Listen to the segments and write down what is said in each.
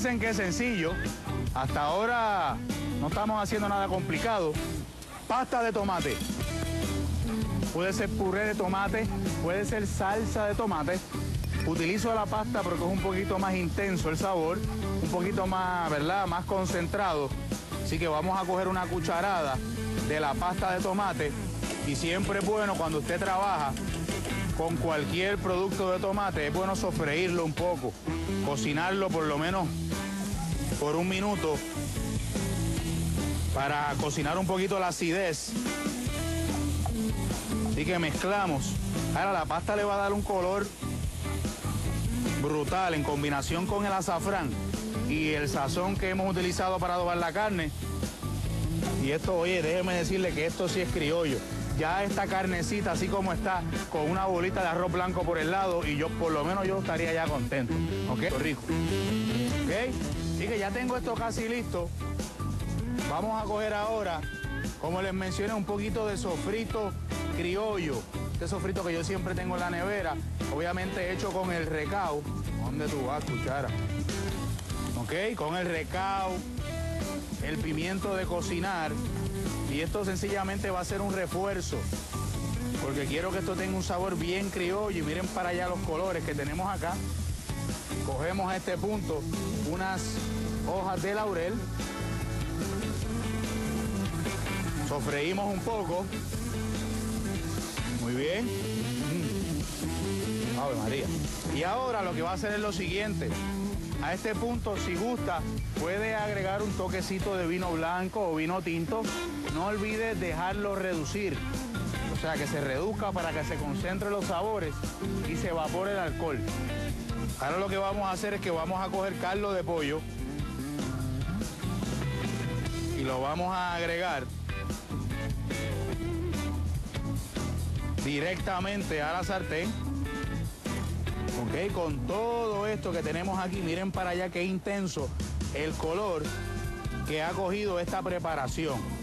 Piensen que es sencillo. Hasta ahora no estamos haciendo nada complicado. Pasta de tomate. Puede ser puré de tomate, puede ser salsa de tomate. Utilizo la pasta porque es un poquito más intenso el sabor, un poquito más, ¿verdad? Más concentrado. Así que vamos a coger una cucharada de la pasta de tomate y siempre es bueno cuando usted trabaja con cualquier producto de tomate, es bueno sofreírlo un poco, cocinarlo por lo menos por un minuto para cocinar un poquito la acidez. Así que mezclamos. Ahora la pasta le va a dar un color brutal en combinación con el azafrán y el sazón que hemos utilizado para adobar la carne. Y esto, oye, déjeme decirle que esto sí es criollo. Ya esta carnecita, así como está, con una bolita de arroz blanco por el lado, y yo, por lo menos, yo estaría ya contento. ¿Ok? Rico. ¿Ok? Así que ya tengo esto casi listo. Vamos a coger ahora, como les mencioné, un poquito de sofrito criollo. Este sofrito que yo siempre tengo en la nevera, obviamente hecho con el recao. ¿Dónde tú vas, cuchara? ¿Ok? Con el recao, el pimiento de cocinar. Y esto sencillamente va a ser un refuerzo. Porque quiero que esto tenga un sabor bien criollo. Y miren para allá los colores que tenemos acá. Cogemos a este punto unas hojas de laurel. Sofreímos un poco. Muy bien. Mm. Ave María. Y ahora lo que va a hacer es lo siguiente. A este punto, si gusta, puede agregar un toquecito de vino blanco o vino tinto. No olvide dejarlo reducir. O sea, que se reduzca para que se concentren los sabores y se evapore el alcohol. Ahora lo que vamos a hacer es que vamos a coger caldo de pollo y lo vamos a agregar directamente a la sartén. Ok, con todo esto que tenemos aquí, miren para allá qué intenso el color que ha cogido esta preparación.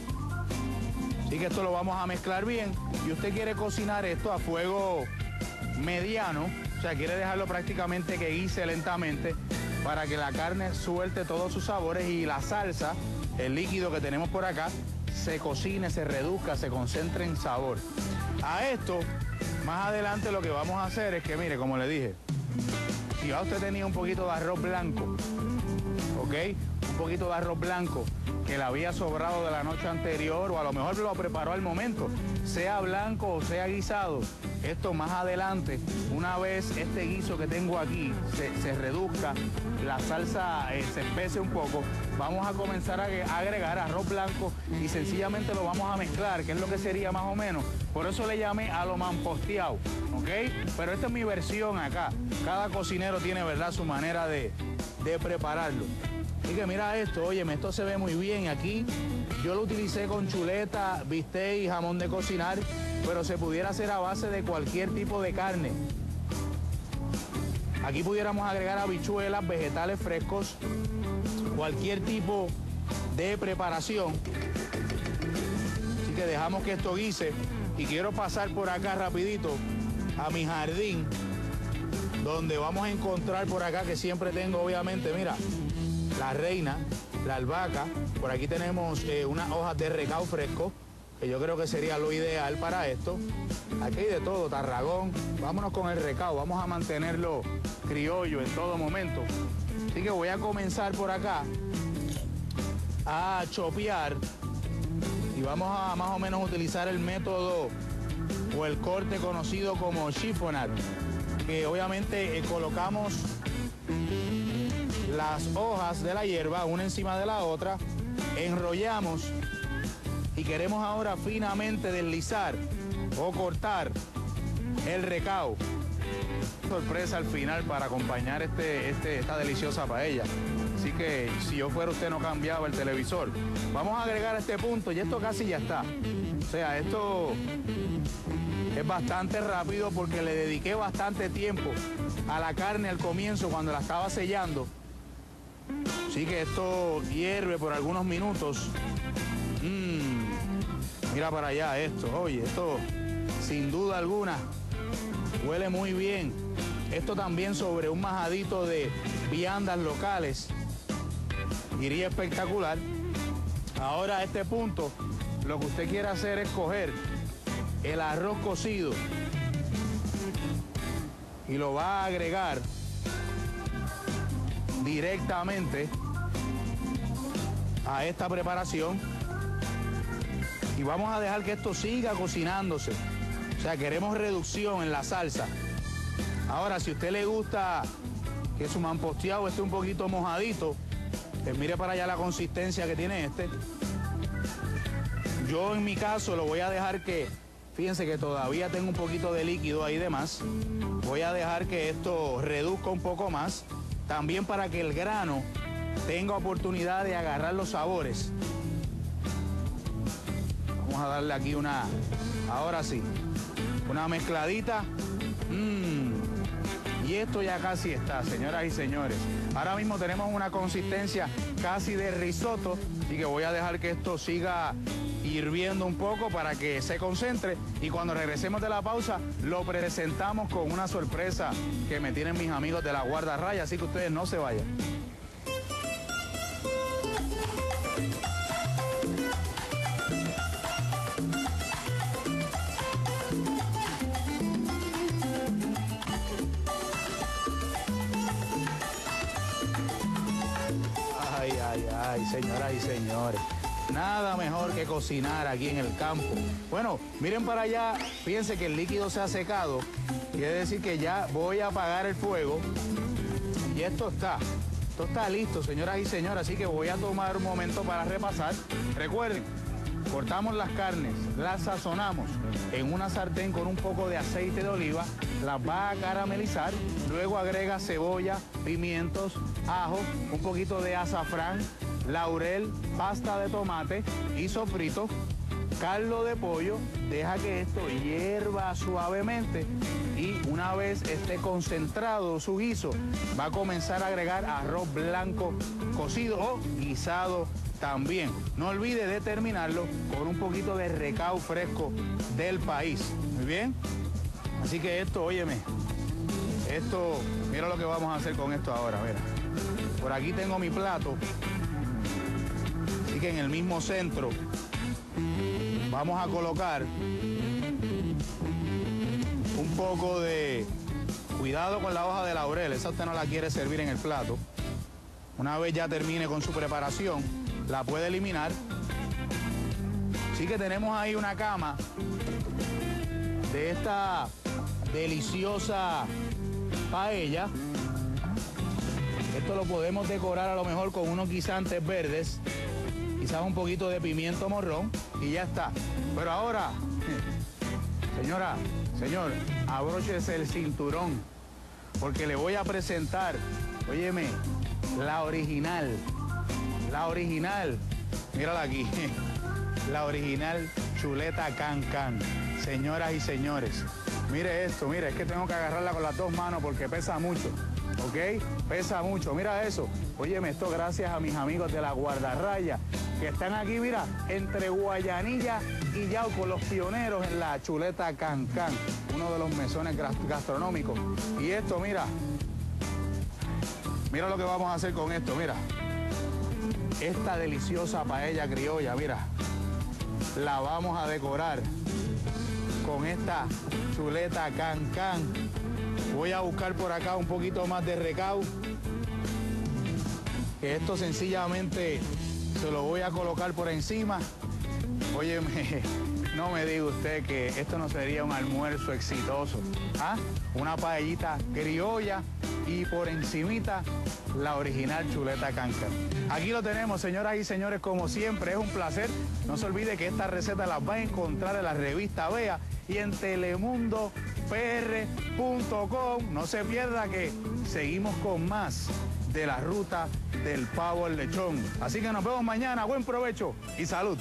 Así que esto lo vamos a mezclar bien. Y usted quiere cocinar esto a fuego mediano, o sea, quiere dejarlo prácticamente que guise lentamente para que la carne suelte todos sus sabores y la salsa, el líquido que tenemos por acá, se cocine, se reduzca, se concentre en sabor. A esto, más adelante lo que vamos a hacer es que, mire, como le dije, si ya usted tenía un poquito de arroz blanco, ¿ok? Un poquito de arroz blanco que le había sobrado de la noche anterior o a lo mejor lo preparó al momento, sea blanco o sea guisado, esto más adelante, una vez este guiso que tengo aquí se, reduzca, la salsa eh, se espese un poco, vamos a comenzar a agregar arroz blanco y sencillamente lo vamos a mezclar, que es lo que sería más o menos. Por eso le llamé a lo mamposteado, ¿ok? Pero esta es mi versión acá. Cada cocinero tiene, ¿verdad?, su manera de, de prepararlo. Y que mira esto, oye, esto se ve muy bien aquí. Yo lo utilicé con chuleta, bistec y jamón de cocinar, pero se pudiera hacer a base de cualquier tipo de carne. Aquí pudiéramos agregar habichuelas, vegetales frescos, cualquier tipo de preparación. Así que dejamos que esto guise y quiero pasar por acá rapidito a mi jardín, donde vamos a encontrar por acá que siempre tengo obviamente, mira, la reina, la albahaca. Por aquí tenemos eh, unas hojas de recao fresco, que yo creo que sería lo ideal para esto. Aquí hay de todo, tarragón. Vámonos con el recao, vamos a mantenerlo criollo en todo momento. Así que voy a comenzar por acá a chopear y vamos a más o menos utilizar el método o el corte conocido como chiffonar, que obviamente eh, colocamos las hojas de la hierba una encima de la otra, enrollamos y queremos ahora finamente deslizar o cortar el recao. Sorpresa al final para acompañar este, este, esta deliciosa paella. Así que si yo fuera usted no cambiaba el televisor. Vamos a agregar este punto y esto casi ya está. O sea, esto es bastante rápido porque le dediqué bastante tiempo a la carne al comienzo cuando la estaba sellando. Así que esto hierve por algunos minutos. Mm, mira para allá esto, oye, esto sin duda alguna huele muy bien. Esto también sobre un majadito de viandas locales. iría espectacular. Ahora a este punto, lo que usted quiere hacer es coger el arroz cocido y lo va a agregar directamente a esta preparación y vamos a dejar que esto siga cocinándose. O sea, queremos reducción en la salsa. Ahora, si a usted le gusta que su mamposteado esté un poquito mojadito, pues mire para allá la consistencia que tiene este. Yo en mi caso lo voy a dejar que, fíjense que todavía tengo un poquito de líquido ahí de más. Voy a dejar que esto reduzca un poco más. También para que el grano tenga oportunidad de agarrar los sabores. Vamos a darle aquí una, ahora sí, una mezcladita. Mmm. Y esto ya casi está, señoras y señores. Ahora mismo tenemos una consistencia casi de risotto y que voy a dejar que esto siga hirviendo un poco para que se concentre y cuando regresemos de la pausa lo presentamos con una sorpresa que me tienen mis amigos de la guardarraya, así que ustedes no se vayan. Ay, ay, ay, señoras y señores. Nada mejor que cocinar aquí en el campo. Bueno, miren para allá, fíjense que el líquido se ha secado. Quiere decir que ya voy a apagar el fuego. Y esto está, esto está listo, señoras y señores. Así que voy a tomar un momento para repasar. Recuerden, cortamos las carnes, las sazonamos en una sartén con un poco de aceite de oliva, las va a caramelizar, luego agrega cebolla, pimientos, ajo, un poquito de azafrán, laurel, pasta de tomate y sofrito, caldo de pollo, deja que esto hierva suavemente y una vez esté concentrado su guiso, va a comenzar a agregar arroz blanco cocido o guisado también. No olvide de terminarlo con un poquito de recao fresco del país. Muy bien. Así que esto, óyeme, esto, mira lo que vamos a hacer con esto ahora, mira. Por aquí tengo mi plato. Así que en el mismo centro vamos a colocar un poco de cuidado con la hoja de laurel. Esa usted no la quiere servir en el plato. Una vez ya termine con su preparación, la puede eliminar. Así que tenemos ahí una cama de esta deliciosa paella. Esto lo podemos decorar a lo mejor con unos guisantes verdes, un poquito de pimiento morrón y ya está. Pero ahora, señora, señor, abróchese el cinturón porque le voy a presentar, óyeme, la original, la original, mírala aquí, la original chuleta can can. Señoras y señores, mire esto, mire, es que tengo que agarrarla con las dos manos porque pesa mucho, ¿ok? Pesa mucho, mira eso. Óyeme, esto gracias a mis amigos de la guardarraya que están aquí, mira, entre Guayanilla y Yauco, los pioneros en la chuleta can can, uno de los mesones gastronómicos. Y esto, mira, mira lo que vamos a hacer con esto, mira. Esta deliciosa paella criolla, mira, la vamos a decorar con esta chuleta can can. Voy a buscar por acá un poquito más de recao. Que esto sencillamente se lo voy a colocar por encima. Óyeme, no me diga usted que esto no sería un almuerzo exitoso. ¿Ah? Una paellita criolla y por encimita la original chuleta canca. Aquí lo tenemos, señoras y señores, como siempre, es un placer. No se olvide que esta receta la va a encontrar en la revista Bea y en telemundopr.com. No se pierda que seguimos con más de la ruta del pavo al lechón. Así que nos vemos mañana. Buen provecho y salud.